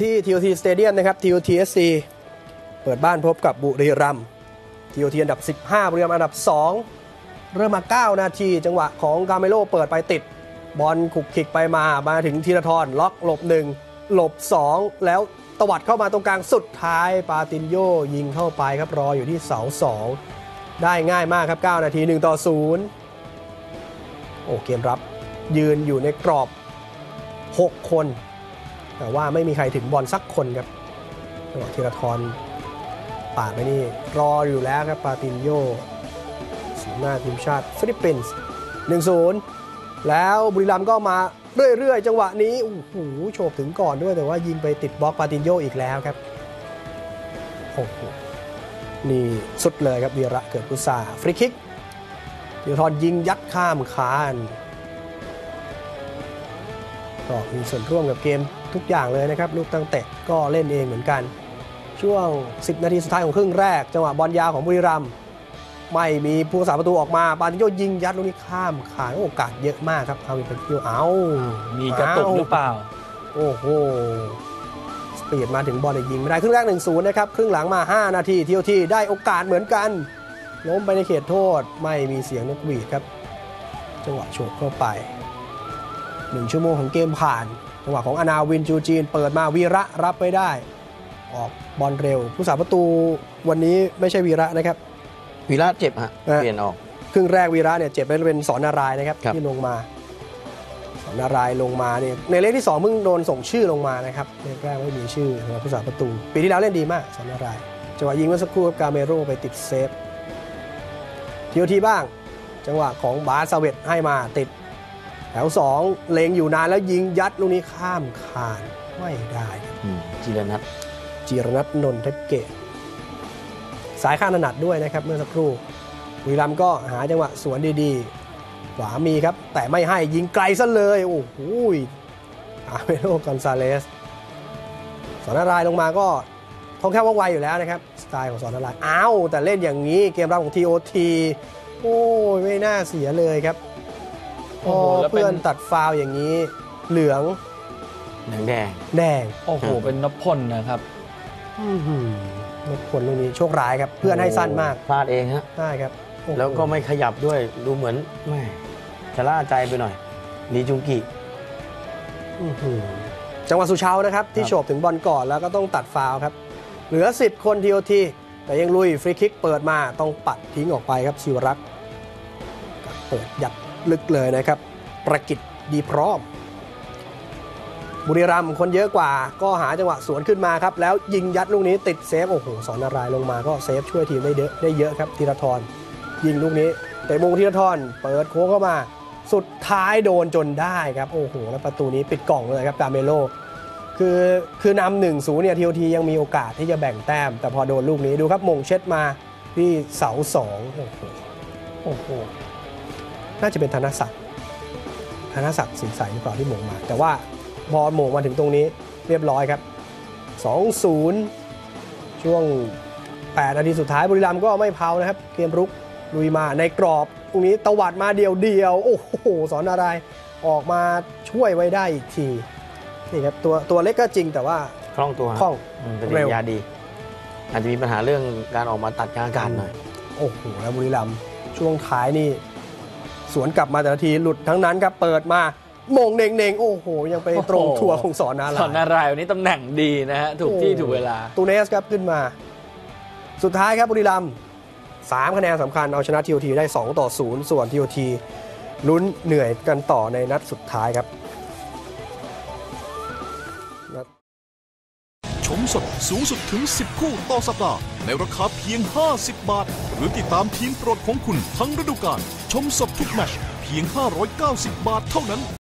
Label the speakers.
Speaker 1: ที่ TOT Stadium นะครับ TOT SC เปิดบ้านพบกับบุรีรัมย์ TOT อันดับ 15 บุรีรัมย์อันดับ 2 เริ่มมา 9 นาที จังหวะของกาเมโลเปิดไปติด บอลขุกขิกไปมามาถึงธีรทรล็อกหลบ 1 หลบ 2 แล้วตวัดเข้ามาตรงกลางสุดท้ายปาตินโยยิงเข้าไปครับรออยู่ที่เสา 2 ได้ง่ายมากครับ 9 นาที 1 ต่อ 0 โอ้เกมรับยืนอยู่ในกรอบ 6 คน แต่ว่าไม่มีใครถึงบอลสักคนครับจังหวะธีรทรปาดไปนี่ รออยู่แล้วครับปาตินโยสูงหน้าทีมชาติฟิลิปปินส์1-0 แล้วบุรีรัมย์ก็มาเรื่อยๆ จังหวะนี้โอ้โหโฉบถึงก่อนด้วยแต่ว่ายิงไปติดบล็อกปาตินโยอีกแล้วครับโอ้โหนี่สุดเลยครับวีระเกิดกุศาฟรีคิกธีรทรยิงยัดข้ามคานก็มีส่วนร่วมกับเกม ทุกอย่างเลยนะครับ ลูกตั้งเตะก็เล่นเองเหมือนกัน ช่วง 10 นาทีสุดท้ายของครึ่งแรก จังหวะบอลยาวของบุรีรัมย์ไม่มีผู้รักษาประตูออกมาปาติโยยิงยัดลูกนี้ข้ามขาโอกาสเยอะมากครับเอามีเป็นคิวเอา
Speaker 2: มีกระตุกหรือเปล่า
Speaker 1: โอ้โหสปีดมาถึงบอลแต่ยิงไม่ได้ครึ่งแรก 1-0 นะครับ ครึ่งหลังมา 5 นาทีทีโอทีได้โอกาสเหมือนกันล้มไปในเขตโทษไม่มีเสียงนกหวีดครับ จังหวะโฉบเข้าไปหนึ่งชั่วโมงของเกมผ่าน จังหวะของอนาวินจูจีน เปิดมาวีระรับไปได้ ออกบอลเร็ว ผู้สาประตูวันนี้ไม่ใช่วีระนะครับ
Speaker 3: วีระเจ็บฮะ
Speaker 1: เออ
Speaker 3: เปลี่ยนออก
Speaker 1: ครึ่งแรกวีระเนี่ยเจ็บไปเป็นสอนนารายณ์นะครับ
Speaker 3: ครับ
Speaker 1: ที่ลงมาสอนนารายณ์ลงมาเนี่ยในเลขที่สองเพิ่งโดนส่งชื่อลงมานะครับเลขแรกไม่มีชื่อสำหรับผู้สาประตู ปีที่แล้วเล่นดีมากสอนนารายณ์จังหวะยิงเมื่อสักครู่ครับกาเมโรไปติดเซฟทีโอทีบ้าง จังหวะของบาสเวตให้มาติด แถวสองเลงอยู่นานแล้วยิงยัดลูกนี้ข้ามคานไม่ได้ครับ
Speaker 3: อืมจีรนัท
Speaker 1: จีรนัทนนทเกตสายข้างถนัดด้วยนะครับเมื่อสักครู่บุรีรัมย์ก็หาจังหวะสวนดีๆ ขวามีครับ แต่ไม่ให้ยิงไกลซะเลย โอ้โหอาเมโรกอนซาเลสสอนนารายณ์ลงมาก็คล่องแคล่วว่องไวอยู่แล้วนะครับ สไตล์ของสอนนารายณ์อ้าวแต่เล่นอย่างนี้เกมรับของ TOT โอ้ยไม่น่าเสียเลยครับพ
Speaker 2: โอ้
Speaker 1: อ
Speaker 2: โหแล้วเป็น
Speaker 1: เพื่อนตัดฟาวล์อย่างนี้ เหลือง
Speaker 3: แดงแดง
Speaker 1: แดง
Speaker 2: โอ้โหเป็นนพพลนะครับ
Speaker 1: อื้อหือรบกวนลูกนี้โชคร้ายครับ เพื่อนให้สั้นมาก
Speaker 3: พลาดเองฮะ
Speaker 1: ได้ครับโอ้โห
Speaker 3: แล้วก็ไม่ขยับด้วยดูเหมือนแม่ชะล่าใจไปหน่อยลีจุงกิ
Speaker 1: อื้อหือจังหวะสุชาวนะครับ ที่
Speaker 3: ครับ
Speaker 1: โฉบถึงบอลก่อนแล้วก็ต้องตัดฟาวล์ครับ เหลือ 10 คนทีโอทีแต่ยังลุยฟรีคิกเปิดมาต้องปัดทิ้งออกไปครับชิวรักษ์เปิดยัด ลึกเลยนะครับ ประกิตดีพร้อม บุรีรัมย์คนเยอะกว่า ก็หาจังหวะสวนขึ้นมาครับ แล้วยิงยัดลูกนี้ติดเซฟ โอ้โห สอนนารายลงมาก็เซฟช่วยทีมได้เยอะได้เยอะครับธีรทรยิงลูกนี้เตะมุมธีรทรเปิดโค้งเข้ามา สุดท้ายโดนจนได้ครับ โอ้โห แล้วประตูนี้ปิดกล่องเลยครับกาเมโลคือคือนำหนึ่งศูนย์เนี่ยทีโอทียังมีโอกาสที่จะแบ่งแต้ม แต่พอโดนลูกนี้ดูครับมงเช็ดมาที่เสาสองโอ้โหโอ้โห น่าจะเป็นธนศักดิ์ธนศักดิ์สีใสหรือเปล่าที่หมงมา แต่ว่าพอหมงมาถึงตรงนี้เรียบร้อยครับ 2-0 ช่วง 8 นาทีสุดท้ายบุรีรัมย์ก็ไม่เผานะครับ เกมรุกลุยมาในกรอบตรงนี้ตวัดมาเดียวเดียวๆโอ้โหสอนอะไรายณ์ออกมาช่วยไว้ได้อีกทีนี่ครับตัวตัวเล็กก็จริงแต่ว่า
Speaker 3: คล่องตัว
Speaker 1: คล่อง
Speaker 3: อืมปฏิ
Speaker 1: เร็
Speaker 3: กิ
Speaker 1: ว
Speaker 3: ริยาดี อาจจะมีปัญหาเรื่องการออกมาตัดกลางอากาศหน่อย
Speaker 1: โอ้โหแล้วบุรีรัมย์ช่วงท้ายนี่ สวนกลับมาแต่ละทีหลุดทั้งนั้นครับเปิดมาโมงเน่งเน่งๆโอ้โห ยังไปตรง
Speaker 2: โอ้โห
Speaker 1: ทัวร์ของสอนนา
Speaker 2: ส
Speaker 1: ลา
Speaker 2: อนนารายณ์วันนี้ตำแหน่งดีนะฮะถูกที่ถูกเวลา
Speaker 1: ตูเนสครับขึ้นมา สุดท้ายครับบุรีรัมย์สามคะแนนสำคัญเอาชนะทีโอทีได้ 2 ต่อ 0 ส่วนทีโอทีลุ้นเหนื่อยกันต่อในนัดสุดท้ายครับ
Speaker 4: ชมสดสูงสุดถึง 10 คู่ต่อสัปดาห์ ในราคาเพียง 50 บาท หรือติดตามทีมโปรดของคุณทั้งฤดูกาลชมสดทุกแมชเพียง 590 บาทเท่านั้น